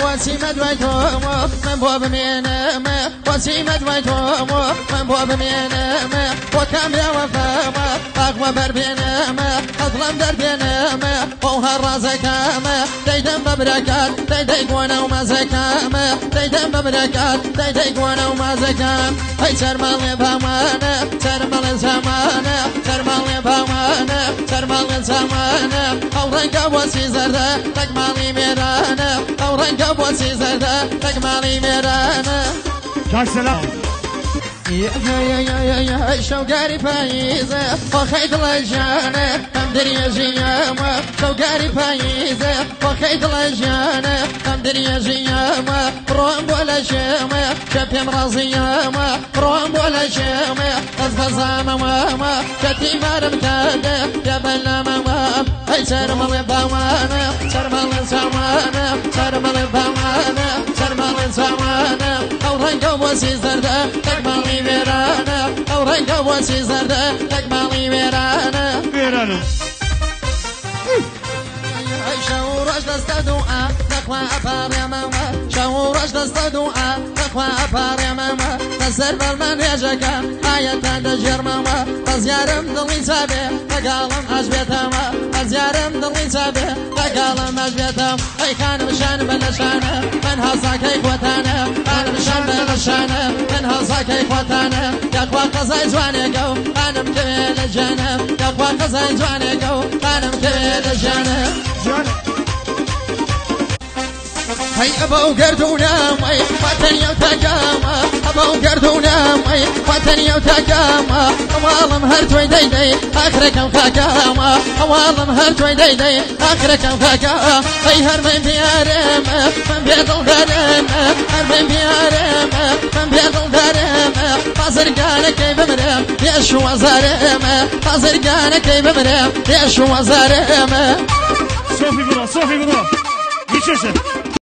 بۆچی مەدوای من بۆ بمێنمە بۆچی مەدوای تۆمە من بۆ بمێنمە بۆ کامراوە فەمە پاکمە بەربێنمە هەزڵم دەربێنمە بۆ هەر ڕازەکەمە دەیدەم بە برەکات دەیدەی گۆنە و مەزەکەمە دەیدەم بە برەکات دەیدەی گۆنە و مازەکەم ئەی چەرمەڵێ بامانە چەرمەڵە زەمانە چەرمەڵێ بامانە چەرمەڵە زەمانە ئەو ڕەنگە بۆچی زەردە تەکماڵی مێرانە ئەو ڕەنگە بۆچی زەردە تەکماڵی مێرانە Çok selam. شەوگاری پاییزە خۆخەی دڵەژیانە ئەم دریێژیامە شەوگاری پاییزە خۆخەی دڵەژیانە ئەم دریێژیامە ڕۆم بۆ لە ژێمە کە پێم ڕازیامە ڕۆم بۆ لە ژێمە ئەس بەزامەوەمە کە تیمارم کردە دەبەلامەوە ئەی چەرمەڵێ باوانە چەرمەڵێ ڕەنگە وەسی زەردە تەکماڵی وێرانە ئەو ڕەنگە وەسی زەردە تەکماڵی وێرانە وێرانە. ڕژ دەستە دوعا دەخوا ئەپارێمەمە شەو ڕژ دەستە دوعا دەخوا ئەپارێمەمە لەسەر بەرمان هێژەکە ئاەتە دەژێرمەمە بەزیارم دڵی چابێ لەگاڵم ئەژبێتەمە ئەزیارم دڵی چابێ لەگاڵم ئەژبێتم ئەیخانم شانم بە نەشانە من هەساکەی گوتانە هەزاکەی خۆتانە یاخوا قەزای جوانێکە و خانم کەوێ لە جانە یاخوا قەزای جوانێکە و خانم کەوێ لە Can. هەی ئەبەو گردونامەی خواتەنیە و تاگامە ئەبەو گردونامەی خواتەنیە و تاگامە هەواڵم هەر توی دەیدەی ئاخرەکەم کاکامە هەواڵم هەر توی دەیدەی ئاخرەکەم کاکا ئەی هەرمەی بیارێمە من بێدڵدارێمە هەرمەی بیارێمە بازرگانەکەی بمرم پێش وەزارێمە بازرگانەکەی بمرم پێش وەزارێمە Sofi buna, Sofi buna. Geçirsin.